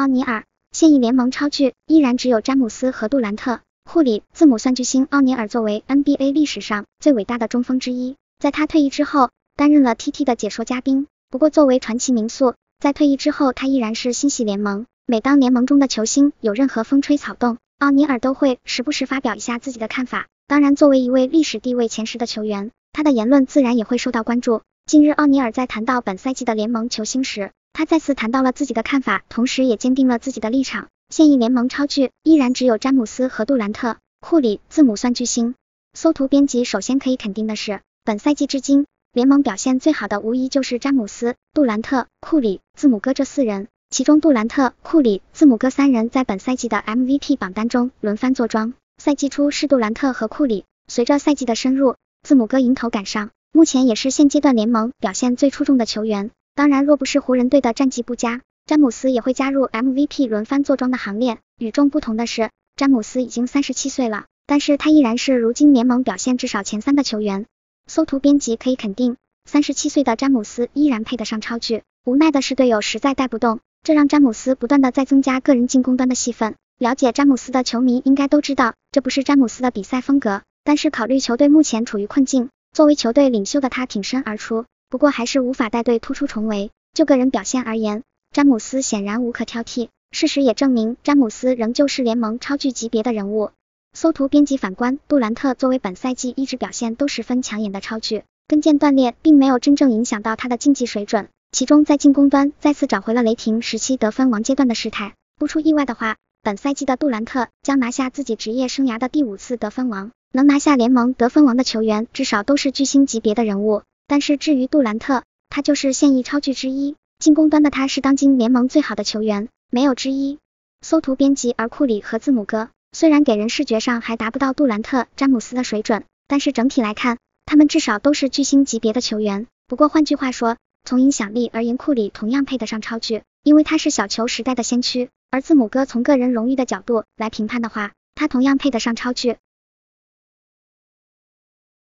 奥尼尔。现役联盟超巨依然只有詹姆斯和杜兰特。库里，字母算巨星奥尼尔作为 NBA 历史上最伟大的中锋之一，在他退役之后，担任了 TT 的解说嘉宾。不过，作为传奇名宿，在退役之后，他依然是心系联盟。每当联盟中的球星有任何风吹草动，奥尼尔都会时不时发表一下自己的看法。当然，作为一位历史地位前十的球员，他的言论自然也会受到关注。近日，奥尼尔在谈到本赛季的联盟球星时，他再次谈到了自己的看法，同时也坚定了自己的立场。现役联盟超巨依然只有詹姆斯和杜兰特，库里字母算巨星。搜图编辑首先可以肯定的是，本赛季至今联盟表现最好的无疑就是詹姆斯、杜兰特、库里字母哥这四人。其中杜兰特、库里、字母哥三人在本赛季的 MVP 榜单中轮番坐庄。赛季初是杜兰特和库里，随着赛季的深入，字母哥迎头赶上，目前也是现阶段联盟表现最出众的球员。当然，若不是湖人队的战绩不佳，詹姆斯也会加入 MVP 轮番坐庄的行列。与众不同的是，詹姆斯已经三十七岁了，但是他依然是如今联盟表现至少前三的球员。搜图编辑可以肯定，三十七岁的詹姆斯依然配得上超巨。无奈的是，队友实在带不动。这让詹姆斯不断的在增加个人进攻端的戏份。了解詹姆斯的球迷应该都知道，这不是詹姆斯的比赛风格。但是考虑球队目前处于困境，作为球队领袖的他挺身而出，不过还是无法带队突出重围。就个人表现而言，詹姆斯显然无可挑剔。事实也证明，詹姆斯仍旧是联盟超巨级别的人物。搜图编辑反观杜兰特，作为本赛季一直表现都十分抢眼的超巨，跟腱断裂并没有真正影响到他的竞技水准。其中在进攻端再次找回了雷霆时期得分王阶段的势态。不出意外的话，本赛季的杜兰特将拿下自己职业生涯的第五次得分王。能拿下联盟得分王的球员，至少都是巨星级别的人物。但是至于杜兰特，他就是现役超巨之一，进攻端的他是当今联盟最好的球员，没有之一。搜图编辑而库里和字母哥虽然给人视觉上还达不到杜兰特、詹姆斯的水准，但是整体来看，他们至少都是巨星级别的球员。不过换句话说，从影响力而言，库里同样配得上超巨，因为他是小球时代的先驱；而字母哥从个人荣誉的角度来评判的话，他同样配得上超巨。